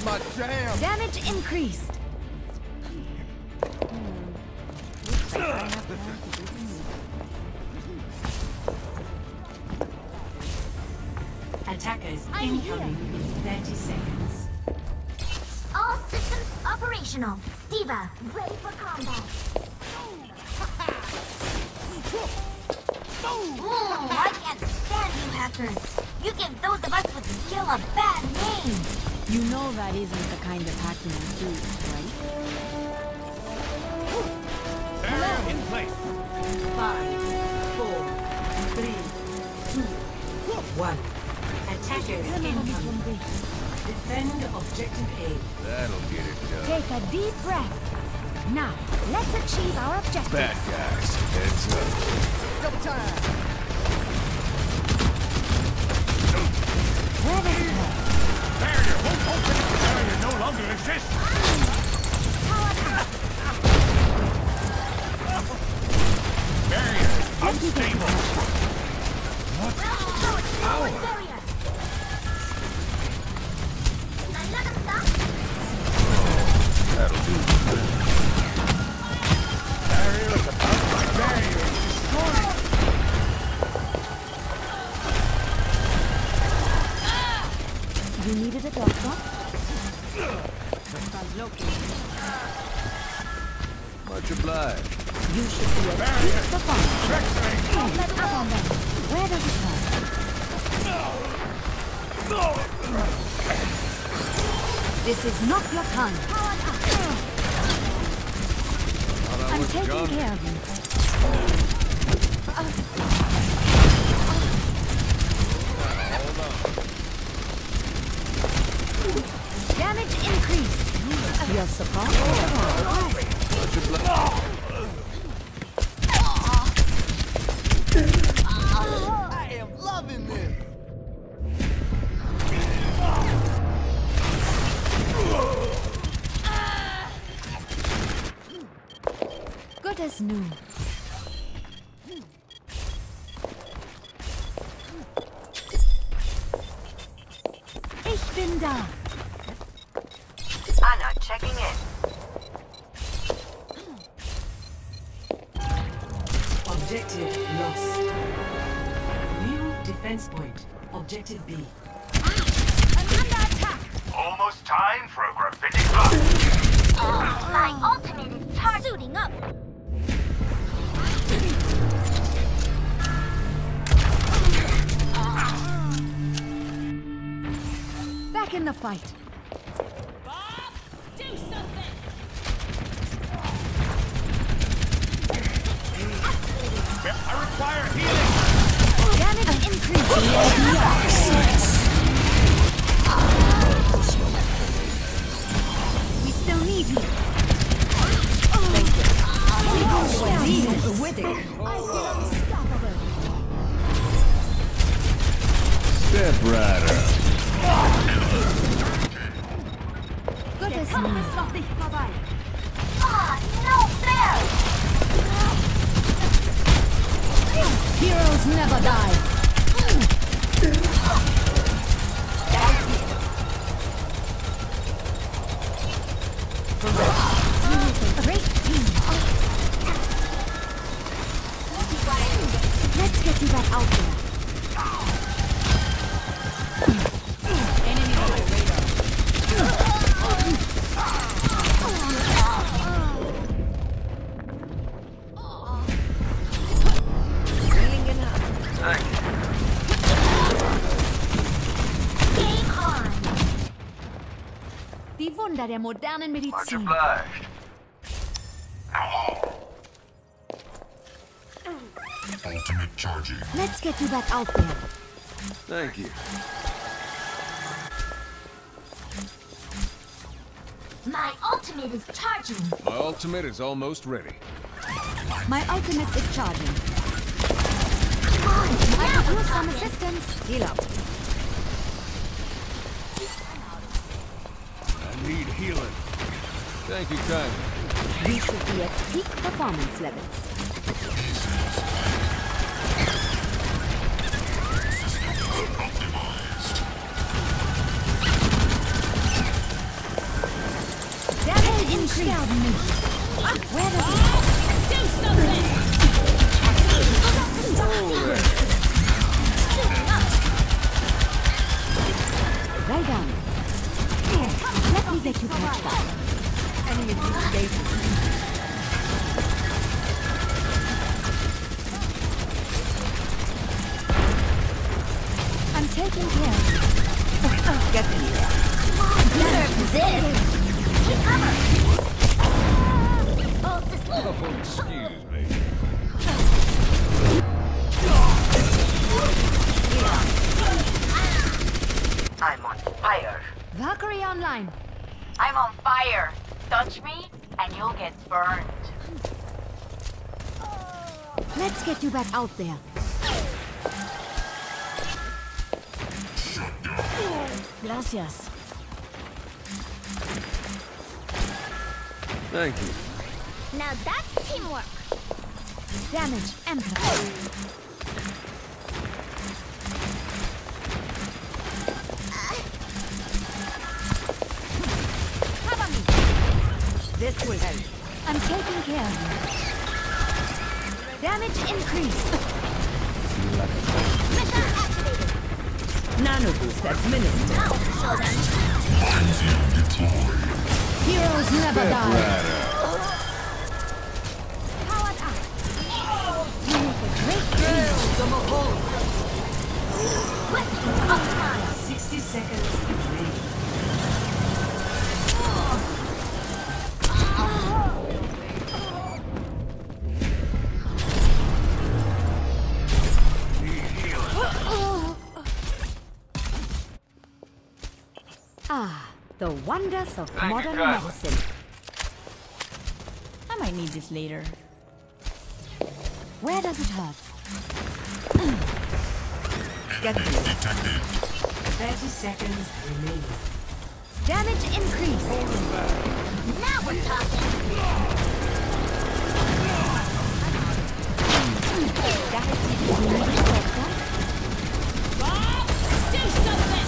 is my jam. Damage increased. Attackers I'm incoming in 30 seconds. All systems operational. D.Va, ready for combat. Ooh, I can't stand you hackers. You give those of us with skill a bad name. You know that isn't the kind of hacking you do, right? Barrier in place. Five, four, three, two, one. Attackers incoming. Defend objective A. That'll get it done. Take a deep breath. Now, let's achieve our objective. Bad guys, heads up. Double time. Where does it hurt? Barrier won't open. Barrier no longer exists. Barrier unstable. Power. Much obliged. You should be at peak performance. Don't let up on them. Where does it hurt? This is not your time. Thought I I'm taking John. care of you. Uh, Damage increased. Your support? Much obliged. I am loving this. Good as new. Ich bin da. Ana checking in. Objective lost. New defense point. Objective B. Another attack. Almost time for a graffiti block. My ultimate is charged. Suiting up. Back in the fight. I require healing. Damage increased. We still need you. Thank you. With it. I feel unstoppable. Step right up. Good as new. Ah, no fair. Heroes never die. Der modernen Medizin. obliged. Ultimate charging. Let's get you back out there. Thank you. My ultimate is charging. My ultimate is almost ready. My ultimate is charging. Come on, I now could use some assistance. Heal up. I need healing. Thank you kindly. We should be at peak performance levels. Where? Do something! Let me get you patched up. Enemy engaging. I'm taking care of you. Get me. Better this. Keep cover. Oh, Excuse me. I'm on fire. Valkyrie online. I'm on fire. Touch me and you'll get burned. Let's get you back out there. Gracias. Thank you. Now that's teamwork. Damage amplified. This will help. I'm taking care of you. Damage increased. Mission activated. Nano boost administered. Now show them. Minefield deployed. Heroes never die. Rider. Powered up. You make a great team. Weapon optimized. 60 seconds Ah, the wonders of Thank modern Driver. medicine. I might need this later. Where does it hurt? Enemy detected. 30 seconds remaining. Damage increased. Now we're talking. Die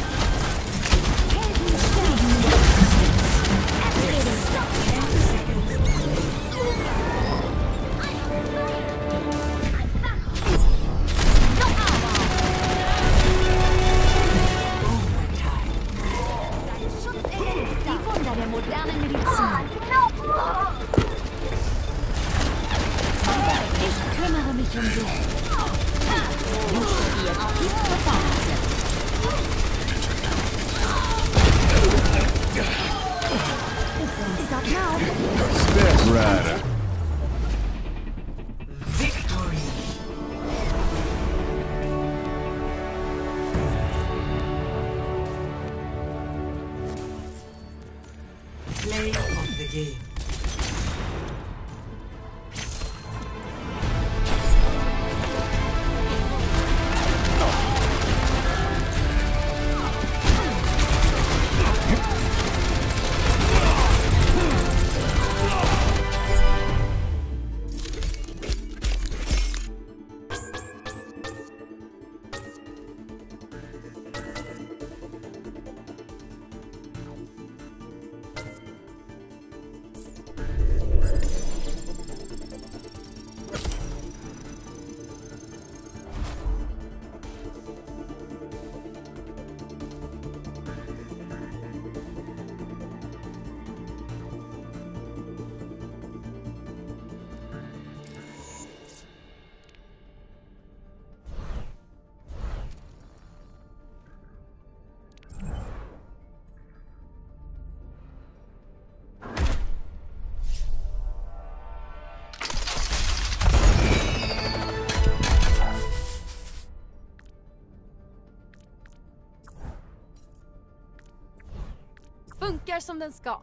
game. funkar som den ska.